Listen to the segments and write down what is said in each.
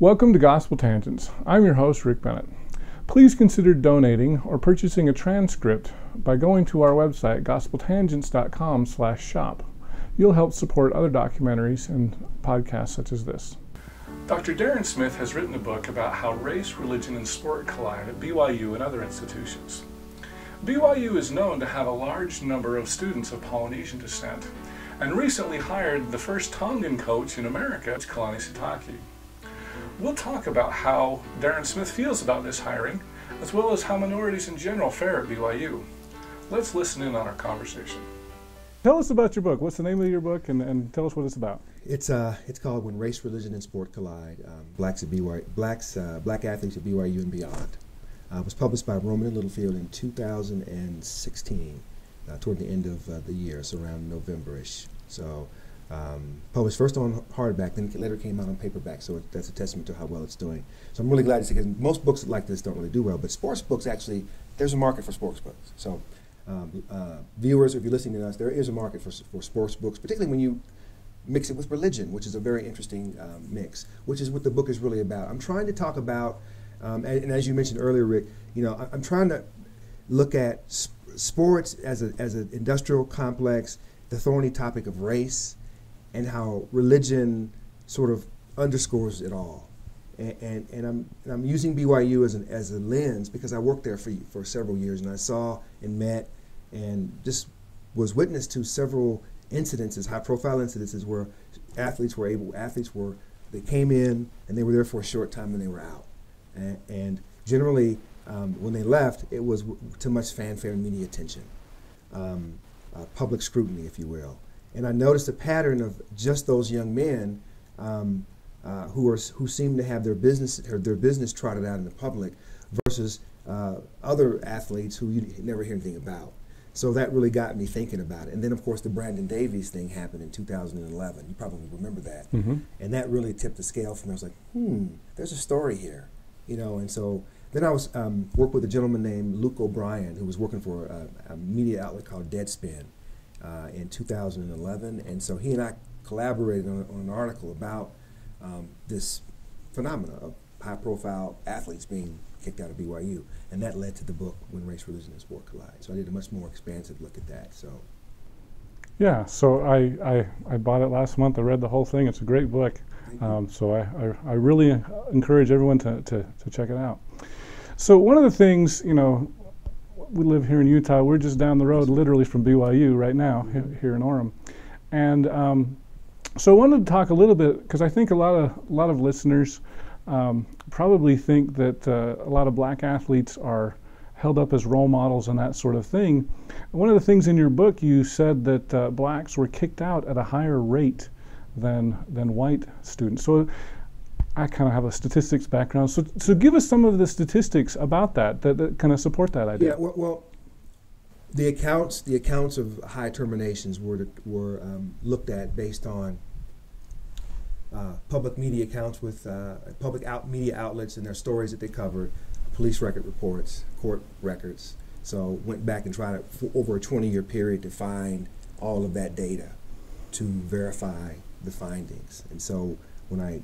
Welcome to Gospel Tangents. I'm your host, Rick Bennett. Please consider donating or purchasing a transcript by going to our website, gospeltangents.com slash shop. You'll help support other documentaries and podcasts such as this. Dr. Darron Smith has written a book about how race, religion, and sport collide at BYU and other institutions. BYU is known to have a large number of students of Polynesian descent and recently hired the first Tongan coach in America, Kalani Sitake. We'll talk about how Darron Smith feels about this hiring, as well as how minorities in general fare at BYU. Let's listen in on our conversation. Tell us about your book. What's the name of your book, and, and tell us what it's about. It's uh, it's called "When Race, Religion, and Sport Collide: um, Blacks at BYU, Blacks, uh, Black Athletes at BYU and Beyond." Uh, it was published by Rowman and Littlefield in 2016, uh, toward the end of uh, the year, so around November-ish. So, um, published first on hardback, then later came out on paperback. So it, that's a testament to how well it's doing. So I'm really glad to see because most books like this don't really do well, but sports books actually there's a market for sports books. So. Um, uh, viewers, if you're listening to us, there is a market for, for sports books, particularly when you mix it with religion, which is a very interesting um, mix, which is what the book is really about. I'm trying to talk about, um, and, and, as you mentioned earlier, Rick, you know, I, am trying to look at sp- sports as a as an industrial complex, the thorny topic of race, and how religion sort of underscores it all. And, and, and I'm, I'm using BYU as, an, as a lens because I worked there for, for several years and I saw and met and just was witness to several incidences, high profile incidences where athletes were able, athletes were, they came in and they were there for a short time and they were out. And, and generally, um, when they left, it was too much fanfare and media attention, um, uh, public scrutiny, if you will. And I noticed a pattern of just those young men um, uh, who are who seem to have their business their business trotted out in the public versus uh, other athletes who you never hear anything about. So that really got me thinking about it. And then, of course, the Brandon Davies thing happened in 2011. You probably remember that. Mm-hmm. And that really tipped the scale for me. I was like, hmm, there's a story here, you know. And so then I was um, worked with a gentleman named Luke O'Brien who was working for a, a media outlet called Deadspin uh, in 2011. And so he and I collaborated on, on an article about um, this phenomena of high-profile athletes being kicked out of BYU, and that led to the book When Race, Religion, and Sport Collide. So I did a much more expansive look at that. So. Yeah, so I, I, I bought it last month. I read the whole thing. It's a great book. Um, so I, I, I, really encourage everyone to, to, to check it out. So one of the things, you know, we live here in Utah. We're just down the road, literally from BYU right now, mm-hmm. here in Orem. And um, so I wanted to talk a little bit because I think a lot of a lot of listeners um, probably think that uh, a lot of black athletes are held up as role models and that sort of thing. One of the things in your book, you said that uh, blacks were kicked out at a higher rate than than white students. So I kind of have a statistics background. So so give us some of the statistics about that that, that kind of support that idea. Yeah. Well. well the accounts, the accounts of high terminations were were um, looked at based on uh, public media accounts with uh, public out media outlets and their stories that they covered, police record reports, court records. So went back and tried for over a 20-year period to find all of that data to verify the findings. And so when I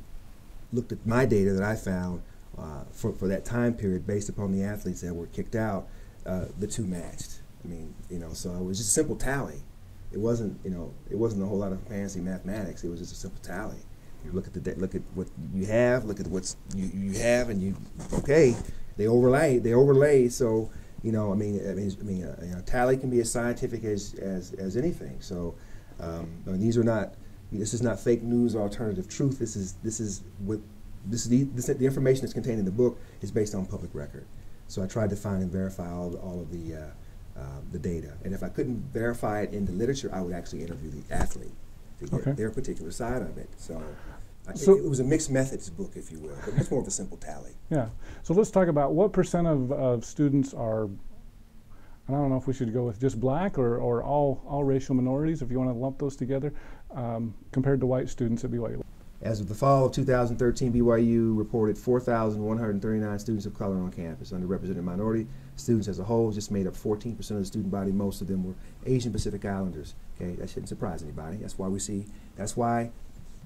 looked at my data that I found uh, for, for that time period based upon the athletes that were kicked out, uh, the two matched. I mean, you know, so it was just a simple tally. It wasn't, you know, it wasn't a whole lot of fancy mathematics. It was just a simple tally. You look at the look at what you have, look at what you, you have, and you okay. They overlay. They overlay. So you know, I mean, I mean, I mean, you know, tally can be as scientific as as, as anything. So um, I mean, these are not. This is not fake news or alternative truth. This is this is what this is the, this, the information that's contained in the book is based on public record. So I tried to find and verify all, all of the uh, uh, the data. And if I couldn't verify it in the literature, I would actually interview the athlete to get okay. their particular side of it. So so, it, it, was a mixed methods book, if you will, but much more of a simple tally. Yeah. So let's talk about what percent of, of students are. And I don't know if we should go with just black or, or all, all racial minorities, if you want to lump those together, um, compared to white students at BYU. As of the fall of 2013, BYU reported 4,139 students of color on campus. Underrepresented minority students as a whole just made up 14% of the student body. Most of them were Asian Pacific Islanders. Okay, that shouldn't surprise anybody. That's why we see. That's why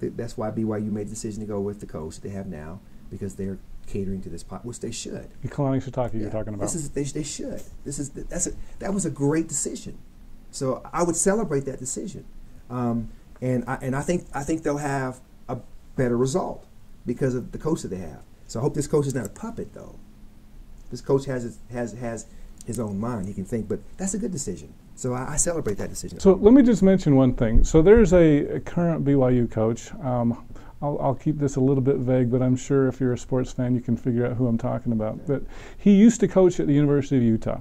that's why BYU made the decision to go with the coach that they have now. because they're catering to this pot, which they should. Kalani Yeah. you're talking about. This is they, they should. This is that's a, that was a great decision. So I would celebrate that decision, um, and I and I think I think they'll have a better result because of the coach that they have. So I hope this coach is not a puppet though. This coach has his, has has his own mind. He can think, but that's a good decision. So I, I celebrate that decision. So let me just mention one thing. So there's a, a current BYU coach. Um, I'll, I'll keep this a little bit vague, but I'm sure if you're a sports fan, you can figure out who I'm talking about. But he used to coach at the University of Utah.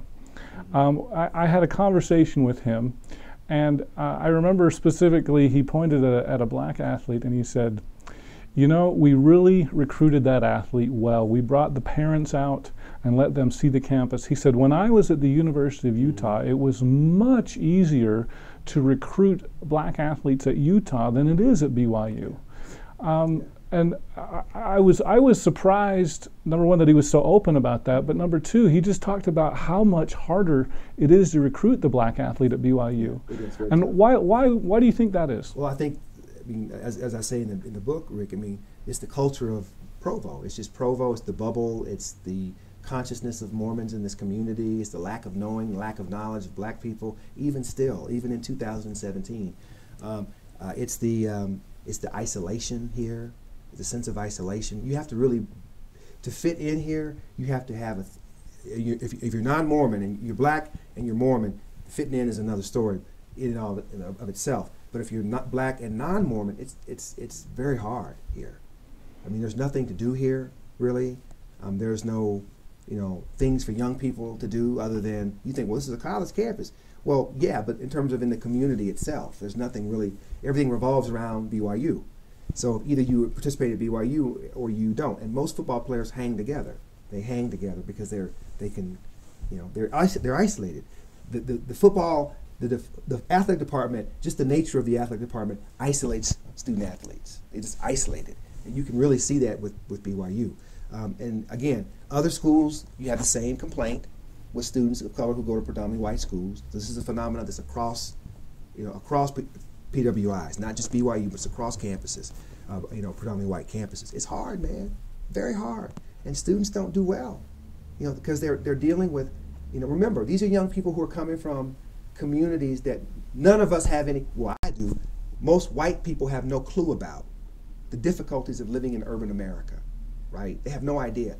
Um, I, I had a conversation with him, and uh, I remember specifically he pointed at a, at a black athlete and he said, you know, we really recruited that athlete well. We brought the parents out and let them see the campus. He said, when I was at the University of Utah, it was much easier to recruit black athletes at Utah than it is at BYU. Um, and I, I was I was surprised number one that he was so open about that, but number two he just talked about how much harder it is to recruit the black athlete at BYU. And tough. why why why do you think that is? Well, I think, I mean, as, as I say in the, in the book, Rick, I mean, it's the culture of Provo. It's just Provo. It's the bubble. It's the consciousness of Mormons in this community. It's the lack of knowing, lack of knowledge of black people, even still, even in 2017. Um, uh, it's the um, it's the isolation here, the sense of isolation. You have to really, to fit in here, you have to have a. If, if you're non-Mormon and you're black and you're Mormon, fitting in is another story in and of itself. But if you're not black and non-Mormon, it's it's it's very hard here. I mean, there's nothing to do here really. Um, there's no, you know, things for young people to do other than you think, well, this is a college campus. Well, yeah, but in terms of in the community itself, there's nothing really. Everything revolves around BYU. So either you participate at BYU or you don't. And most football players hang together. They hang together because they're they can, you know, they're they're isolated. The the, the football the, the athletic department, just the nature of the athletic department, isolates student athletes. They just isolate it. And you can really see that with, with BYU. Um, and again, other schools, you have the same complaint with students of color who go to predominantly white schools. This is a phenomenon that's across, you know, across PWIs, not just BYU, but across campuses, uh, you know, predominantly white campuses. It's hard, man, very hard. And students don't do well, you know, because they're, they're dealing with, you know, remember, these are young people who are coming from communities that none of us have any, well, I do, most white people have no clue about the difficulties of living in urban America, right? They have no idea.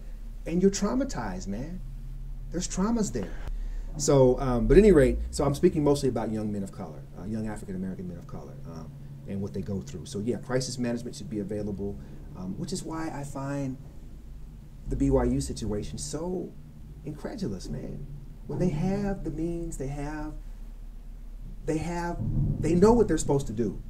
And you're traumatized, man. There's traumas there. So, um, but at any rate, so I'm speaking mostly about young men of color, uh, young African American men of color, um, and what they go through. So, yeah, crisis management should be available, um, which is why I find the BYU situation so incredulous, man. When they have the means, they have, they have, they know what they're supposed to do.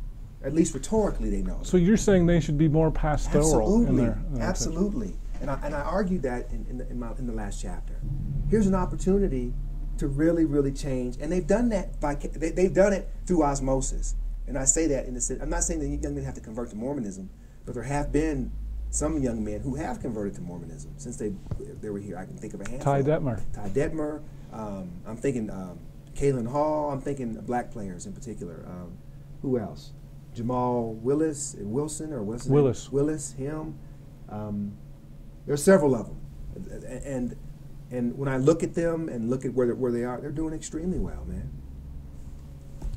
At least rhetorically, they know. So you're saying they should be more pastoral in Absolutely, their, in their absolutely. And I, and I argued that in, in, the, in, my, in the last chapter. Here's an opportunity to really, really change, and they've done that by they, they've done it through osmosis. And I say that in the sense I'm not saying that young men have to convert to Mormonism, but there have been some young men who have converted to Mormonism since they they were here. I can think of a handful. Ty Detmer. Ty Detmer. Um, I'm thinking um, Kalen Hall. I'm thinking black players in particular. Um, who else? Jamal Willis, and Wilson, or what's his name? Willis. Willis, him. Um, there are several of them, and and when I look at them and look at where they, where they are, they're doing extremely well, man.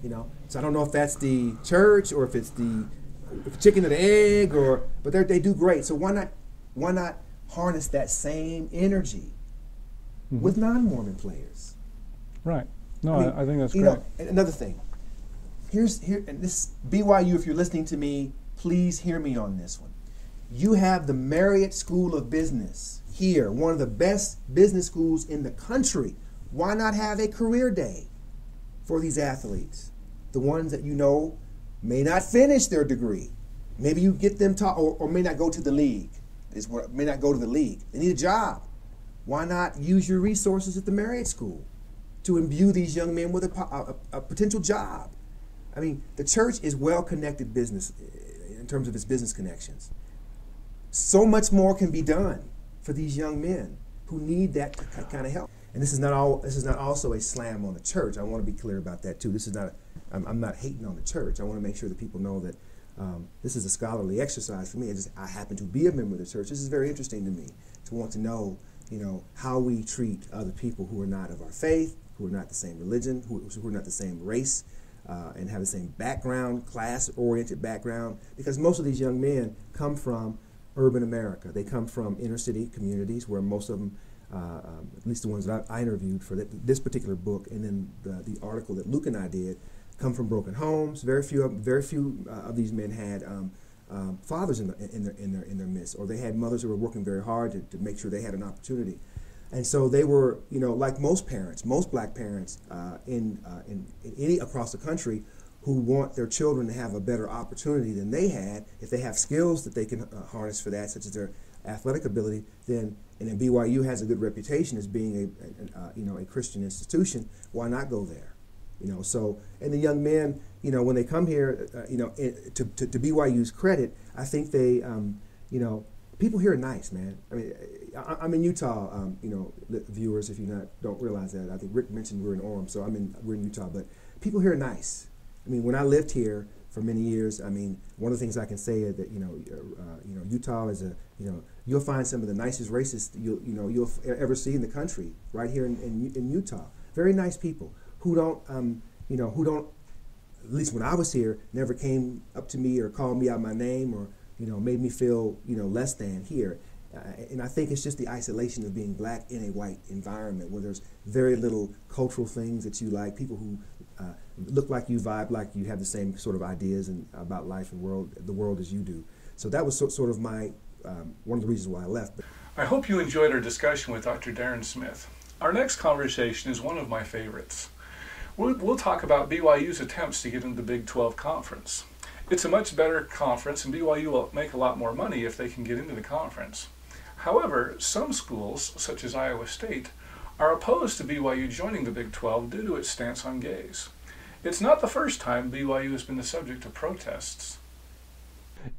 You know, so I don't know if that's the church or if it's the chicken or the egg, or but they they do great. So why not why not harness that same energy Mhm. with non-Mormon players? Right. No, I, mean, I think that's you great. know, another thing. Here's here and this BYU. If you're listening to me, please hear me on this one. You have the Marriott School of Business here, one of the best business schools in the country. Why not have a career day for these athletes? The ones that you know may not finish their degree. Maybe you get them taught, or, or may not go to the league. Is what may not go to the league. They need a job. Why not use your resources at the Marriott School to imbue these young men with a, a, a potential job? I mean, the church is well connected business in terms of its business connections. So much more can be done for these young men who need that kind of help. And this is not all. This is not also a slam on the church. I want to be clear about that too. This is not. I'm, I'm not hating on the church. I want to make sure that people know that um, this is a scholarly exercise for me. I just I happen to be a member of the church. This is very interesting to me to want to know, you know, how we treat other people who are not of our faith, who are not the same religion, who, who are not the same race, uh, and have the same background, class-oriented background. Because most of these young men come from urban America. They come from inner city communities where most of them, uh, um, at least the ones that I, I interviewed for that, this particular book, and then the, the article that Luke and I did, come from broken homes. Very few, of, very few uh, of these men had um, um, fathers in, the, in, their, in, their, in their midst, or they had mothers who were working very hard to, to make sure they had an opportunity. And so they were, you know, like most parents, most black parents uh, in, uh, in, in, any across the country who want their children to have a better opportunity than they had. If they have skills that they can uh, harness for that, such as their athletic ability, then and then BYU has a good reputation as being a, a, a you know a Christian institution. Why not go there? You know, so and the young men, you know, when they come here, uh, you know, to, to, to BYU's credit, I think they, um, you know, people here are nice, man. I mean, I, am in Utah, um, you know, viewers, if you not don't realize that. I think Rick mentioned we're in Orem, so I'm in we're in Utah, but people here are nice. I mean, when I lived here for many years, I mean, one of the things I can say is that you know, uh, you know, Utah is a, you know, you'll find some of the nicest racists you'll, you know, you'll ever see in the country, right here in, in, in Utah. Very nice people who don't, um, you know, who don't, at least when I was here, never came up to me or called me out my name or, you know, made me feel, you know, less than here. Uh, and I think it's just the isolation of being black in a white environment where there's very little cultural things that you like, people who uh, look like you, vibe like you, have the same sort of ideas and about life and world, the world as you do. So that was so, sort of my um, one of the reasons why I left. I hope you enjoyed our discussion with Dr. Darron Smith. Our next conversation is one of my favorites. We'll, we'll talk about BYU's attempts to get into the Big 12 conference. It's a much better conference, and BYU will make a lot more money if they can get into the conference. However, some schools, such as Iowa State, are opposed to BYU joining the Big 12 due to its stance on gays. It's not the first time BYU has been the subject of protests.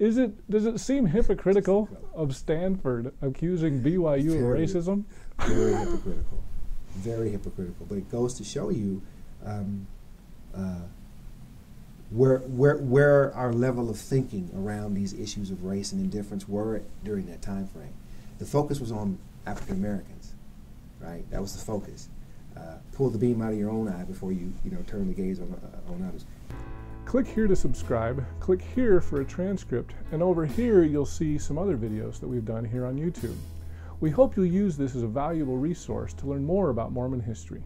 Is it does it seem hypocritical of Stanford accusing BYU very, of racism? Very hypocritical. Very hypocritical. But it goes to show you um, uh, where, where, where our level of thinking around these issues of race and indifference were during that time frame. The focus was on African Americans, right? That was the focus. Uh, pull the beam out of your own eye before you, you know, turn the gaze on, uh, on others. Click here to subscribe, click here for a transcript, and over here you'll see some other videos that we've done here on YouTube. We hope you'll use this as a valuable resource to learn more about Mormon history.